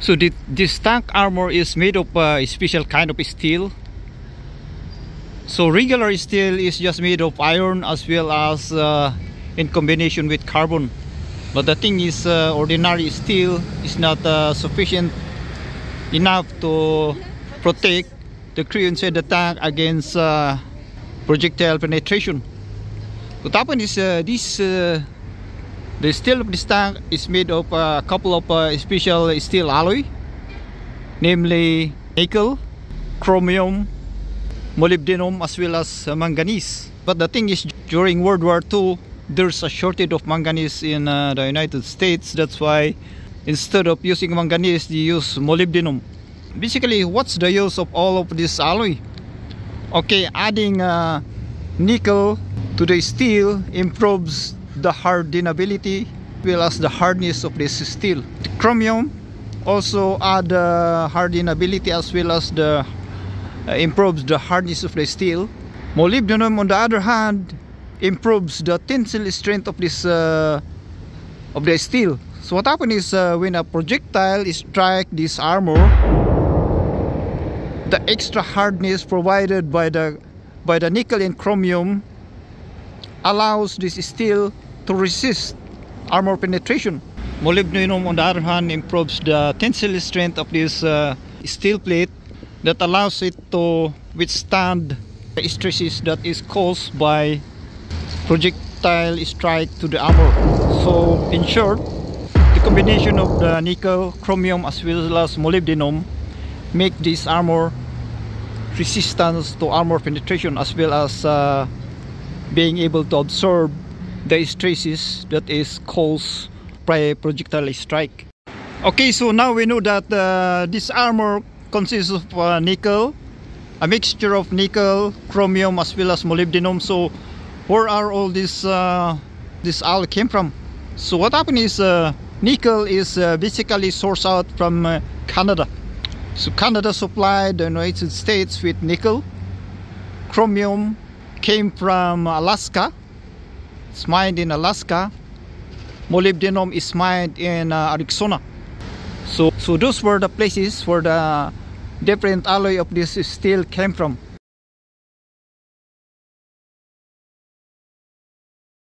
So the, this tank armor is made of uh, a special kind of steel. So regular steel is just made of iron as well as uh, in combination with carbon. But the thing is, uh, ordinary steel is not uh, sufficient enough to protect the crew inside the tank against uh, projectile penetration. What happened is uh, this the steel of this tank is made of a couple of uh, special steel alloy, namely nickel, chromium, molybdenum, as well as uh, manganese. But the thing is, during World War II, there's a shortage of manganese in uh, the United States. That's why instead of using manganese, they use molybdenum. Basically, what's the use of all of this alloy? Okay, adding uh, nickel to the steel improves the hardenability as well as the hardness of this steel. Chromium also add uh, hardenability as well as the uh, improves the hardness of the steel. Molybdenum on the other hand improves the tensile strength of this uh, of the steel. So what happens is uh, when a projectile strike this armor, the extra hardness provided by the by the nickel and chromium allows this steel to resist armor penetration. Molybdenum, on the other hand, improves the tensile strength of this uh, steel plate that allows it to withstand the stresses that is caused by projectile strike to the armor. So, in short, the combination of the nickel, chromium, as well as molybdenum make this armor resistance to armor penetration as well as uh, being able to absorb the stresses that is caused by projectile strike. Okay, so now we know that uh, this armor consists of uh, nickel, a mixture of nickel, chromium, as well as molybdenum. So, where are all this uh, this all came from? So, what happened is uh, nickel is uh, basically sourced out from uh, Canada. So, Canada supplied the United States with nickel. Chromium came from Alaska. It's mined in Alaska. Molybdenum is mined in uh, Arizona. So, so those were the places where the different alloy of this steel came from.